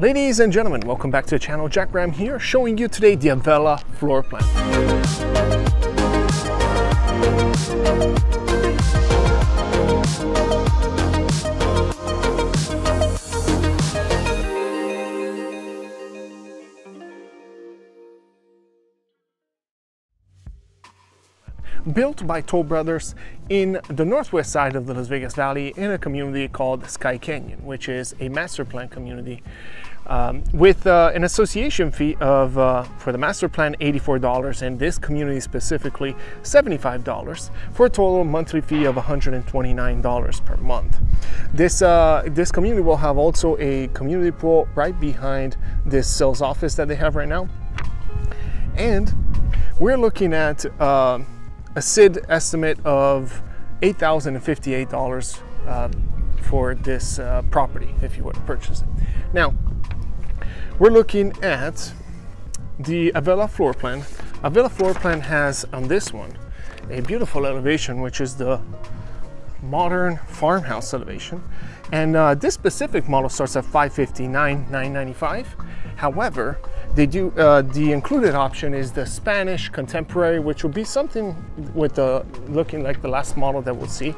Ladies and gentlemen, welcome back to the channel. Jack Graham here, showing you today the Avella floor plan. built by Toll Brothers in the northwest side of the Las Vegas Valley in a community called Skye Canyon, which is a master plan community um, with uh, an association fee of, uh, for the master plan, $84 and this community specifically, $75 for a total monthly fee of $129 per month. This, uh, this community will have also a community pool right behind this sales office that they have right now. And we're looking at uh, a SID estimate of $8,058 uh, for this uh, property if you were to purchase it. Now, we're looking at the Avella floor plan. Avella floor plan has on this one a beautiful elevation, which is the modern farmhouse elevation. And uh, this specific model starts at 559 995 However, they do uh, the included option is the Spanish contemporary, which will be something with the looking like the last model that we'll see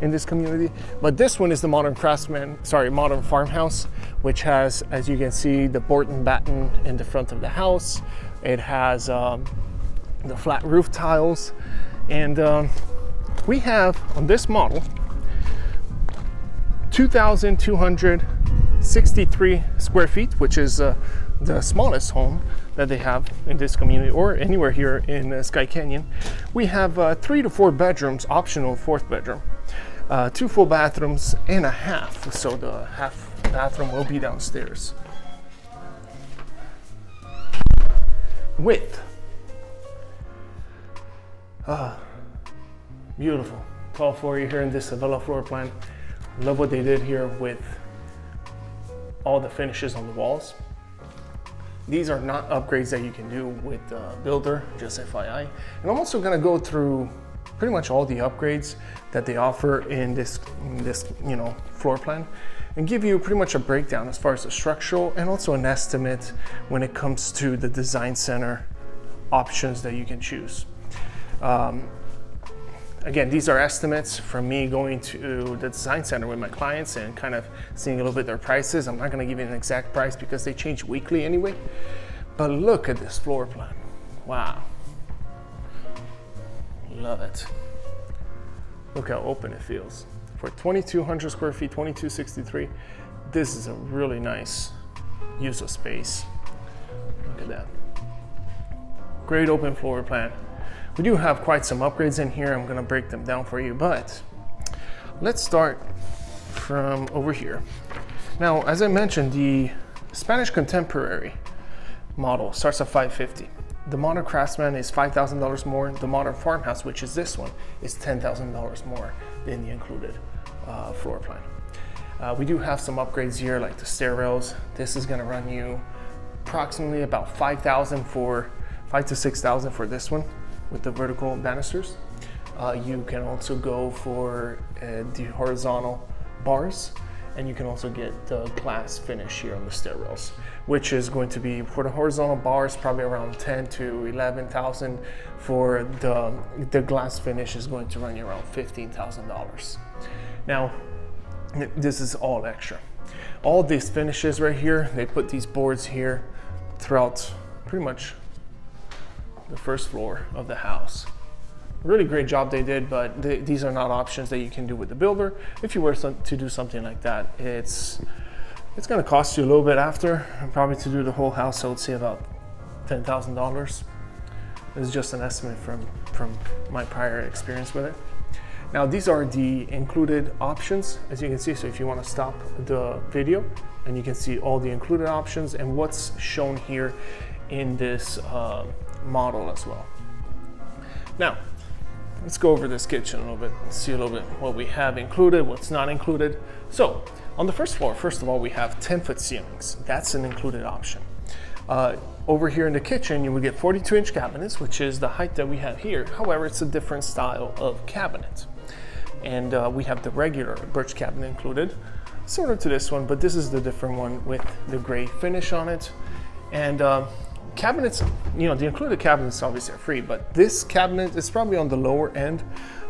in this community. But this one is the modern craftsman, sorry, modern farmhouse, which has, as you can see, the board and batten in the front of the house. It has um, the flat roof tiles, and um, we have on this model 2,263 square feet, which is uh, the smallest home that they have in this community or anywhere here in uh, Skye Canyon. We have uh, three to four bedrooms, optional fourth bedroom, uh, two full bathrooms and a half. So the half bathroom will be downstairs. Width. Ah, beautiful. Call for you here in this Avella floor plan. Love what they did here with all the finishes on the walls. These are not upgrades that you can do with the Builder, just FYI. And I'm also gonna go through pretty much all the upgrades that they offer in this, in this you know, floor plan and give you pretty much a breakdown as far as the structural and also an estimate when it comes to the design center options that you can choose. Um, again, these are estimates from me going to the design center with my clients and kind of seeing a little bit their prices. I'm not gonna give you an exact price because they change weekly anyway. But look at this floor plan. Wow. Love it. Look how open it feels. For 2,200 square feet, 2263, this is a really nice use of space. Look at that. Great open floor plan. We do have quite some upgrades in here. I'm gonna break them down for you, but let's start from over here. Now, as I mentioned, the Spanish Contemporary model starts at 550. The Modern Craftsman is $5,000 more. The Modern Farmhouse, which is this one, is $10,000 more than the included uh, floor plan. Uh, we do have some upgrades here, like the stair rails. This is gonna run you approximately about 5,000 for, five to 6,000 for this one with the vertical banisters. Uh, you can also go for uh, the horizontal bars and you can also get the glass finish here on the stair rails, which is going to be for the horizontal bars probably around 10 to 11,000. For the the glass finish is going to run you around $15,000. Now, this is all extra. All these finishes right here, they put these boards here throughout pretty much the first floor of the house. Really great job they did, but th these are not options that you can do with the builder. If you were to do something like that, it's it's gonna cost you a little bit after, probably to do the whole house, I would say about $10,000. This is just an estimate from, from my prior experience with it. Now these are the included options, as you can see. So if you wanna stop the video and you can see all the included options and what's shown here in this uh, model as well. Now, let's go over this kitchen a little bit see a little bit what we have included, what's not included. So on the first floor, first of all, we have 10 foot ceilings. That's an included option. Uh, over here in the kitchen, you would get 42 inch cabinets, which is the height that we have here. However, it's a different style of cabinet. And uh, we have the regular birch cabinet included. similar to this one, but this is the different one with the gray finish on it. And uh, cabinets, you know, the included cabinets obviously are free, but this cabinet is probably on the lower end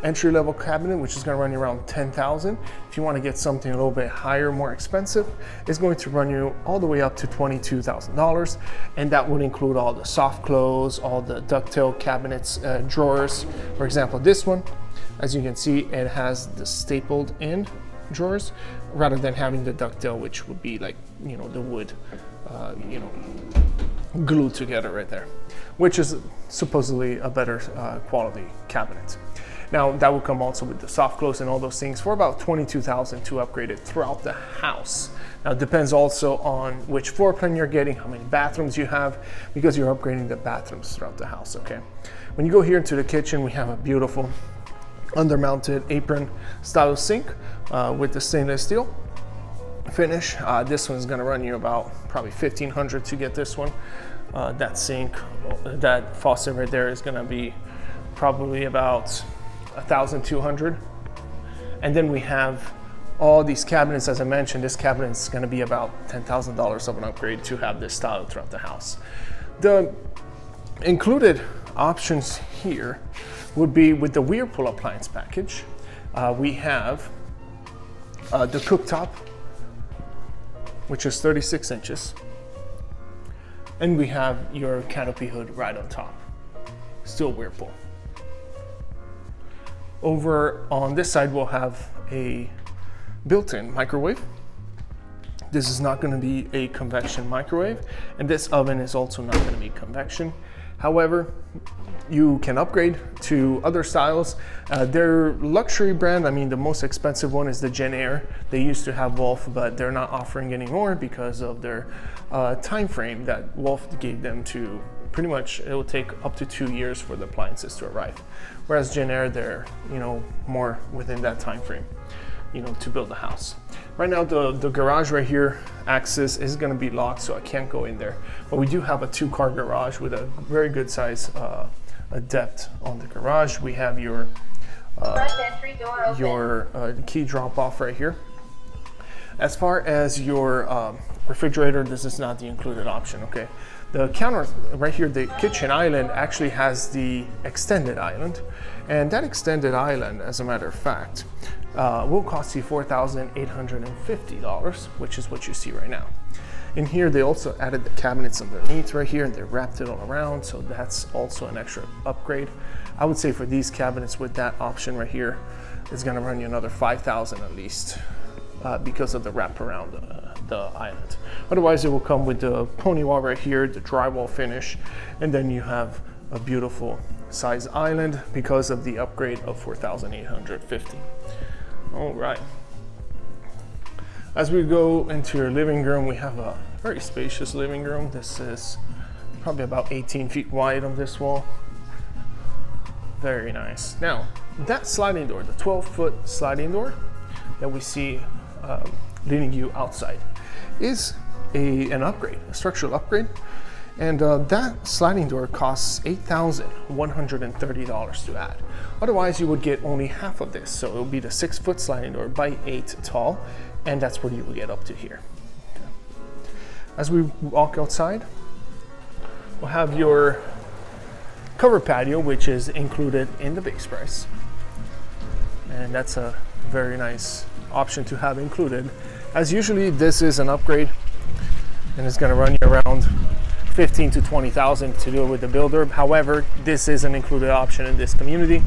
entry level cabinet, which is gonna run you around 10,000. If you wanna get something a little bit higher, more expensive, it's going to run you all the way up to $22,000. And that would include all the soft close, all the ducktail cabinets, uh, drawers. For example, this one, as you can see, it has the stapled in drawers rather than having the ducktail, which would be like, you know, the wood, uh, you know, glued together right there, which is supposedly a better uh, quality cabinet. Now that will come also with the soft close and all those things for about 22,000 to upgrade it throughout the house. Now it depends also on which floor plan you're getting, how many bathrooms you have, because you're upgrading the bathrooms throughout the house, okay? When you go here into the kitchen, we have a beautiful undermounted apron style sink uh, with the stainless steel finish. Uh, this one's gonna run you about probably 1500 to get this one. Uh, that sink, that faucet right there is gonna be probably about 1,200. And then we have all these cabinets, as I mentioned, this cabinet is gonna be about $10,000 of an upgrade to have this style throughout the house. The included options here would be with the Whirlpool appliance package. Uh, we have uh, the cooktop, which is 36 inches. And we have your canopy hood right on top, still Whirlpool. Over on this side, we'll have a built-in microwave. This is not gonna be a convection microwave, and this oven is also not gonna be convection. However, you can upgrade to other styles. Uh, their luxury brand, I mean, the most expensive one is the Jenn-Air. They used to have Wolf, but they're not offering anymore because of their uh, time frame that Wolf gave them to pretty much it will take up to two years for the appliances to arrive. Whereas Jenn-Air, they're you know more within that time frame, you know, to build a house. Right now, the, the garage right here, access is gonna be locked, so I can't go in there. But we do have a two car garage with a very good size uh, a depth on the garage. We have your uh, your uh, key drop off right here. As far as your um, refrigerator, this is not the included option, okay? The counter right here, the kitchen island actually has the extended island. And that extended island, as a matter of fact, uh, will cost you $4,850, which is what you see right now. In here, they also added the cabinets underneath right here and they wrapped it all around. So that's also an extra upgrade. I would say for these cabinets with that option right here, it's gonna run you another 5,000 at least uh, because of the wrap around uh, the island. Otherwise, it will come with the pony wall right here, the drywall finish, and then you have a beautiful size island because of the upgrade of 4,850. All right. As we go into your living room, we have a very spacious living room. This is probably about 18 feet wide on this wall. Very nice. Now, that sliding door, the 12 foot sliding door that we see um, leading you outside is a, an upgrade, a structural upgrade. And uh, that sliding door costs $8,130 to add. Otherwise, you would get only half of this. So it would be the six foot sliding door by eight tall, and that's what you will get up to here. As we walk outside, we'll have your cover patio, which is included in the base price. And that's a very nice option to have included. As usually this is an upgrade and it's gonna run you around 15 to 20,000 to do it with the builder. However, this is an included option in this community.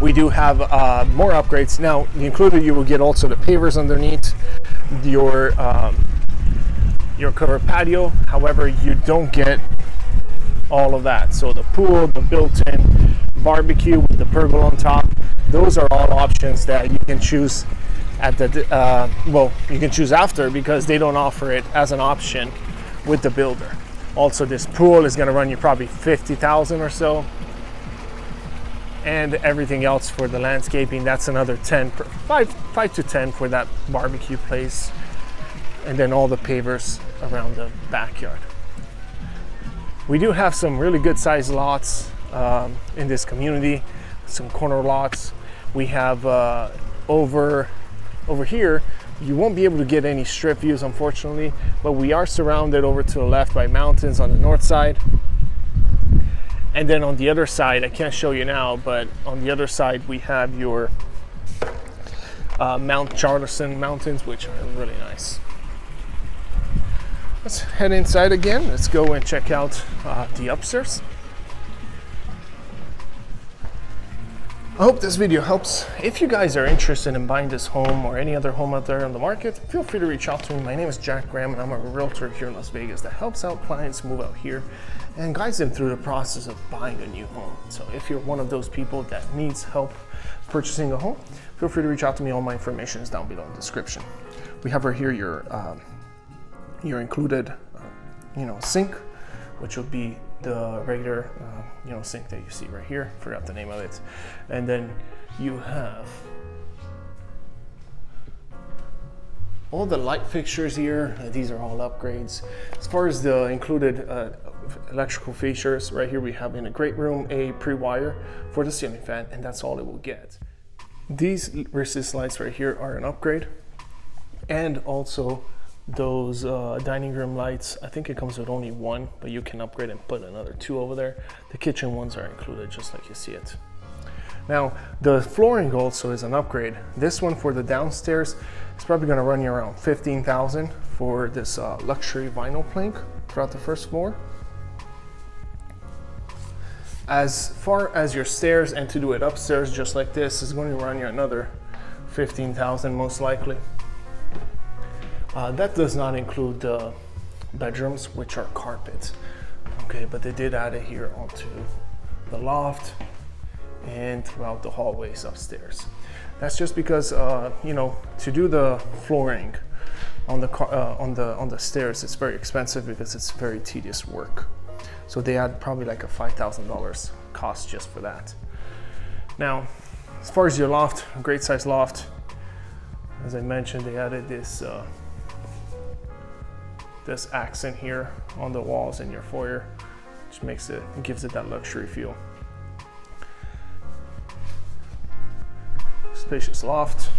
We do have uh, more upgrades. Now, included you will get also the pavers underneath your um, your covered patio. However, you don't get all of that. So the pool, the built-in barbecue with the pergola on top, those are all options that you can choose at the uh, well you can choose after because they don't offer it as an option with the builder. Also this pool is going to run you probably 50,000 or so. And everything else for the landscaping that's another 10 per, 5 5 to 10 for that barbecue place. And then all the pavers around the backyard. We do have some really good sized lots um, in this community some corner lots. We have uh, over over here You won't be able to get any strip views, unfortunately, but we are surrounded over to the left by mountains on the north side. And then on the other side, I can't show you now, but on the other side, we have your uh, Mount Charleston Mountains, which are really nice. Let's head inside again. Let's go and check out uh, the upstairs. I hope this video helps. If you guys are interested in buying this home or any other home out there on the market, feel free to reach out to me. My name is Jack Graham and I'm a realtor here in Las Vegas that helps out clients move out here and guides them through the process of buying a new home. So if you're one of those people that needs help purchasing a home, feel free to reach out to me. All my information is down below in the description. We have right here your, um, your included, uh, you know, sink, which will be the regular, uh, you know, sink that you see right here. Forgot the name of it. And then you have all the light fixtures here. Uh, these are all upgrades. As far as the included uh, electrical features, right here we have in a great room a pre-wire for the ceiling fan, and that's all it will get. These recessed lights right here are an upgrade, and also those uh, dining room lights. I think it comes with only one, but you can upgrade and put another two over there. The kitchen ones are included just like you see it. Now, the flooring also is an upgrade. This one for the downstairs is probably gonna run you around 15,000 for this uh, luxury vinyl plank throughout the first floor. As far as your stairs and to do it upstairs just like this is going to run you another 15,000 most likely. Uh, that does not include the bedrooms, which are carpets. Okay, but they did add it here onto the loft and throughout the hallways upstairs. That's just because, uh, you know, to do the flooring on the, uh, on, the, on the stairs, it's very expensive because it's very tedious work. So they add probably like a $5,000 cost just for that. Now, as far as your loft, great size loft, as I mentioned, they added this uh, this accent here on the walls in your foyer, which makes it, gives it that luxury feel. Spacious loft.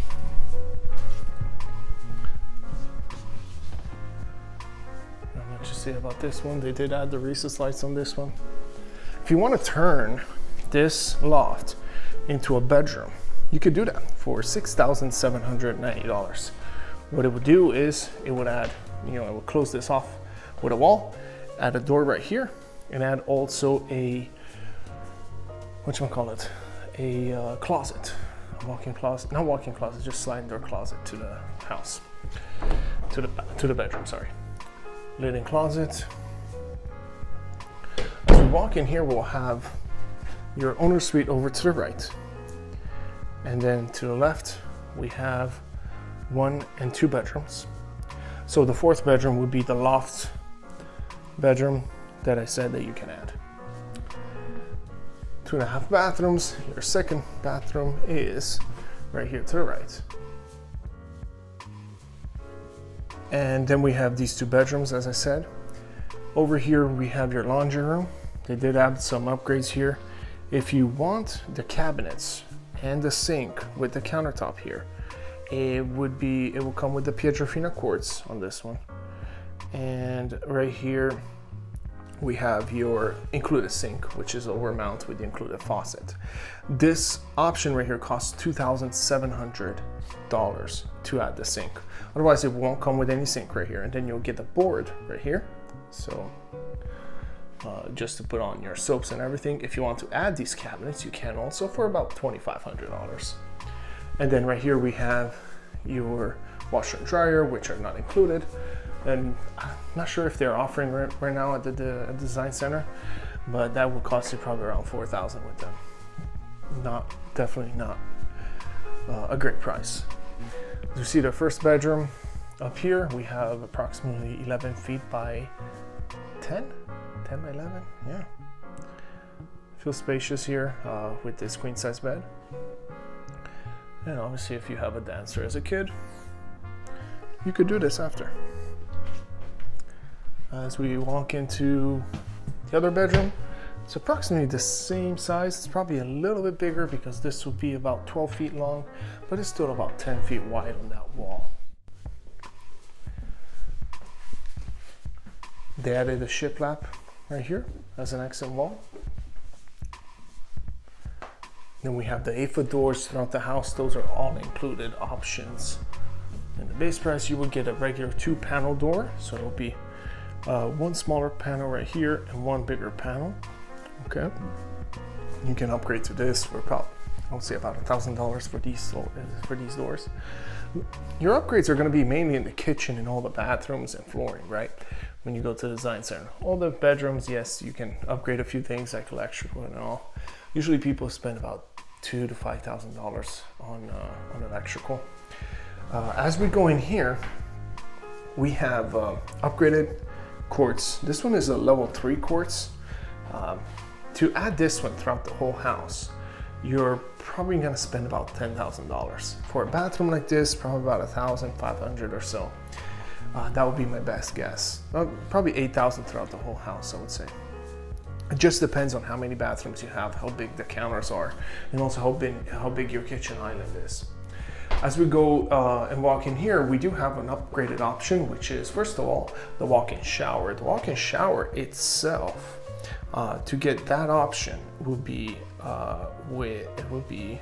Not much to say about this one. They did add the recessed lights on this one. If you want to turn this loft into a bedroom, you could do that for $6,790. What it would do is it would add you know, I will close this off with a wall, add a door right here, and add also a, what you call it, a uh, closet, a walk-in closet, not walk-in closet, just sliding door closet to the house, to the, to the bedroom, sorry. Linen closet. As we walk in here, we'll have your owner suite over to the right. And then to the left, we have one and two bedrooms. So the fourth bedroom would be the loft bedroom that I said that you can add. Two and a half bathrooms. Your second bathroom is right here to the right. And then we have these two bedrooms, as I said. Over here, we have your laundry room. They did add some upgrades here. If you want the cabinets and the sink with the countertop here, it would be it will come with the Pietrofina quartz on this one. And right here we have your included sink which is over mount with the included faucet. This option right here costs $2,700 to add the sink otherwise it won't come with any sink right here and then you'll get the board right here. So uh, just to put on your soaps and everything if you want to add these cabinets you can also for about $2,500 and then right here we have your washer and dryer, which are not included. And I'm not sure if they're offering right, right now at the, the, design center, but that would cost you probably around 4,000 with them. Not, definitely not uh, a great price. As you see the first bedroom up here, we have approximately 11 feet by 10, 10 by 11, yeah. Feels spacious here uh, with this queen size bed. And obviously if you have a dancer as a kid, you could do this after. As we walk into the other bedroom, it's approximately the same size. It's probably a little bit bigger because this would be about 12 feet long, but it's still about 10 feet wide on that wall. They added a shiplap right here as an accent wall. Then we have the 8 foot doors throughout the house. Those are all included options. In the base price, you will get a regular two panel door. So it'll be uh, one smaller panel right here and one bigger panel. Okay. You can upgrade to this for about, I would say about a thousand dollars for these for these doors. Your upgrades are going to be mainly in the kitchen and all the bathrooms and flooring, right? When you go to the design center, all the bedrooms, yes, you can upgrade a few things like electrical and all. Usually, people spend about two to five thousand dollars on uh, on electrical. Uh, as we go in here, we have uh, upgraded quartz. This one is a level three quartz. Um, to add this one throughout the whole house, you're probably gonna spend about $10,000. For a bathroom like this, probably about 1,500 or so. Uh, that would be my best guess. Uh, probably 8,000 throughout the whole house, I would say. It just depends on how many bathrooms you have, how big the counters are, and also how big, how big your kitchen island is. As we go uh, and walk in here, we do have an upgraded option, which is first of all, the walk-in shower. The walk-in shower itself, uh, to get that option would be, uh, with, it would be,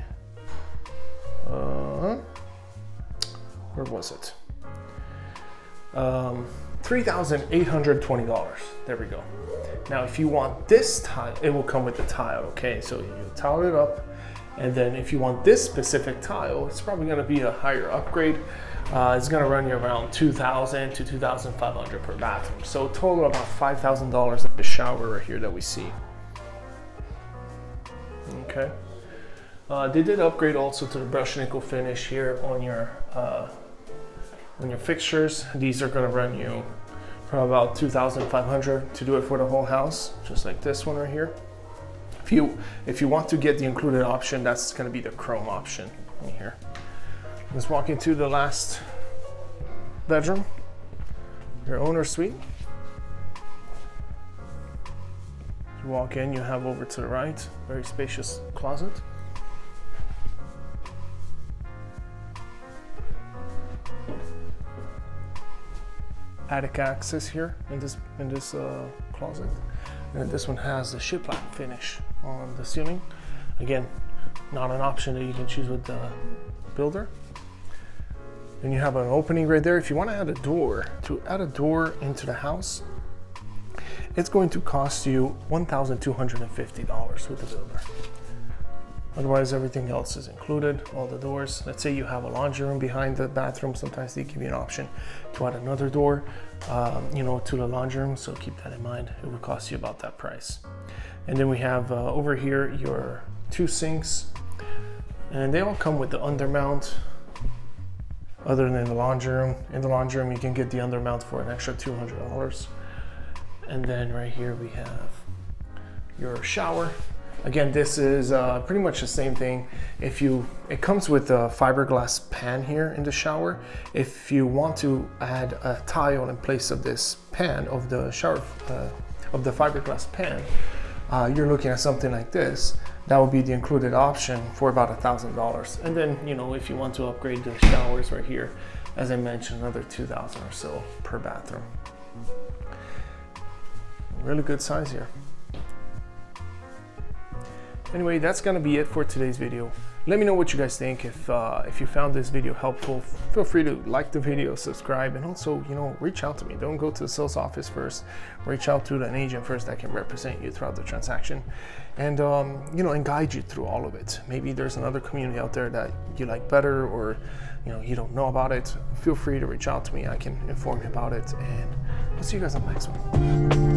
uh, where was it? Um, $3,820. There we go. Now, if you want this tile, it will come with the tile, okay? So you tile it up, and then if you want this specific tile, it's probably gonna be a higher upgrade. Uh, it's gonna run you around 2,000 to 2,500 per bathroom. So total about $5,000 of the shower right here that we see. Okay. Uh, they did upgrade also to the brush nickel finish here on your uh, on your fixtures. These are gonna run you from about 2,500 to do it for the whole house, just like this one right here. If you, if you want to get the included option, that's gonna be the chrome option in here. Let's walk into the last bedroom, your owner suite. You walk in, you have over to the right, very spacious closet. Attic access here in this in this uh, closet. And this one has the shiplap finish on the ceiling. Again, not an option that you can choose with the builder. Then you have an opening right there. If you want to add a door, to add a door into the house, it's going to cost you $1,250 with the builder. Otherwise, everything else is included, all the doors. Let's say you have a laundry room behind the bathroom. Sometimes they give you an option to add another door, um, you know, to the laundry room. So keep that in mind. It would cost you about that price. And then we have uh, over here your two sinks and they all come with the undermount other than the laundry room. In the laundry room, you can get the undermount for an extra $200. And then right here we have your shower Again, this is uh, pretty much the same thing. If you, it comes with a fiberglass pan here in the shower. If you want to add a tile in place of this pan, of the shower, uh, of the fiberglass pan, uh, you're looking at something like this. That would be the included option for about a thousand dollars. And then, you know, if you want to upgrade the showers right here, as I mentioned, another 2,000 or so per bathroom. Really good size here. Anyway, that's gonna be it for today's video. Let me know what you guys think. If, uh, if you found this video helpful, feel free to like the video, subscribe, and also, you know, reach out to me. Don't go to the sales office first. Reach out to an agent first that can represent you throughout the transaction and, um, you know, and guide you through all of it. Maybe there's another community out there that you like better or, you know, you don't know about it. Feel free to reach out to me. I can inform you about it. And I'll see you guys on the next one.